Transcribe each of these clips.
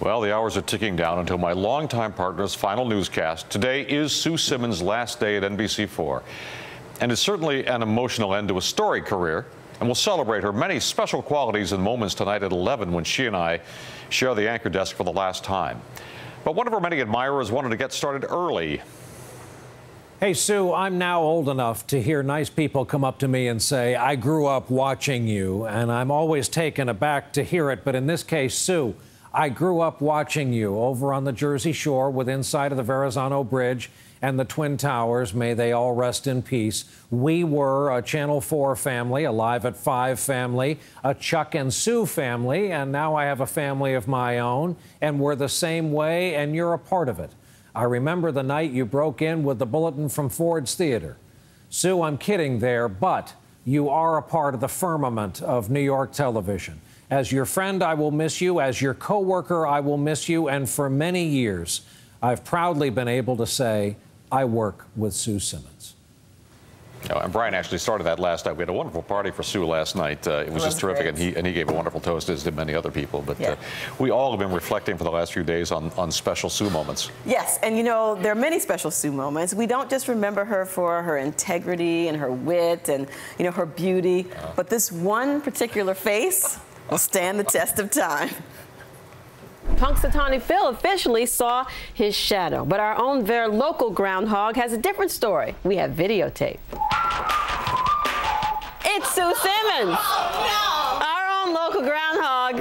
Well, the hours are ticking down until my longtime partner's final newscast. Today is Sue Simmons' last day at NBC4. And it's certainly an emotional end to a storied career. And we'll celebrate her many special qualities and moments tonight at 11 when she and I share the anchor desk for the last time. But one of her many admirers wanted to get started early. Hey, Sue, I'm now old enough to hear nice people come up to me and say, I grew up watching you, and I'm always taken aback to hear it. But in this case, Sue, I grew up watching you over on the Jersey Shore within sight of the Verrazano Bridge and the Twin Towers. May they all rest in peace. We were a Channel 4 family, a Live at 5 family, a Chuck and Sue family, and now I have a family of my own, and we're the same way, and you're a part of it. I remember the night you broke in with the bulletin from Ford's Theater. Sue, I'm kidding there, but you are a part of the firmament of New York television. As your friend, I will miss you. As your coworker, I will miss you. And for many years, I've proudly been able to say, I work with Sue Simmons. Oh, and Brian actually started that last night. We had a wonderful party for Sue last night. Uh, it was just terrific, and he and he gave a wonderful toast, as did many other people. But yeah. uh, we all have been reflecting for the last few days on, on special Sue moments. Yes, and you know there are many special Sue moments. We don't just remember her for her integrity and her wit and you know her beauty, uh. but this one particular face will stand the test of time. Punxsutawney Phil officially saw his shadow, but our own very local groundhog has a different story. We have videotape. It's Sue Simmons. Oh, no. Our own local groundhog.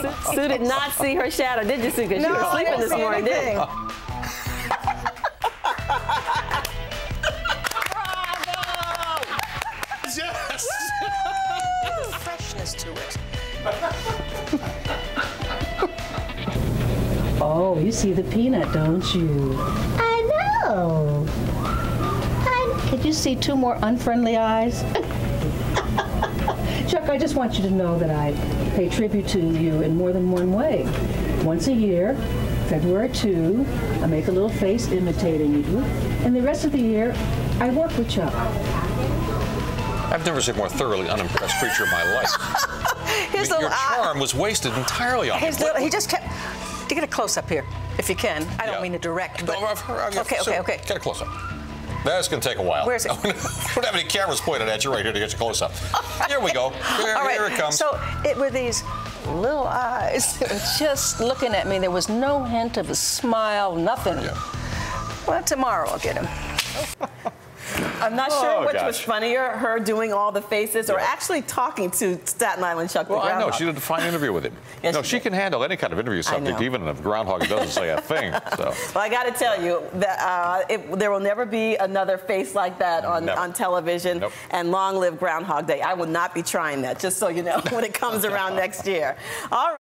Sue, Sue, did not see her shadow, did you, Sue? Because no, you were sleeping this morning, didn't you? Yes! freshness to it. oh, you see the peanut, don't you? I know. I, could you see two more unfriendly eyes? Chuck, I just want you to know that I pay tribute to you in more than one way. Once a year, February 2, I make a little face imitating you, and the rest of the year, I work with Chuck. I've never seen a more thoroughly unimpressed creature in my life. His I mean, little your charm was wasted entirely on his him. Little, he just kept. Get a close up here, if you can. I don't yeah. mean to direct, but. No, I've heard, I've okay, okay, okay. Get a close up. That's going to take a while. Where's it? we don't have any cameras pointed at you right here to get you close up. Here we go. Here, All right. here it comes. So it were these little eyes just looking at me. There was no hint of a smile, nothing. Yeah. Well, tomorrow I'll get him. I'm not oh, sure which gosh. was funnier, her doing all the faces or yeah. actually talking to Staten Island Chuck well, I know. She did a fine interview with him. yes, no, she, she can handle any kind of interview subject, even if groundhog doesn't say a thing. So. Well, I got to tell you that uh, it, there will never be another face like that on, on television. Nope. And long live Groundhog Day. I will not be trying that, just so you know, when it comes around next year. All right.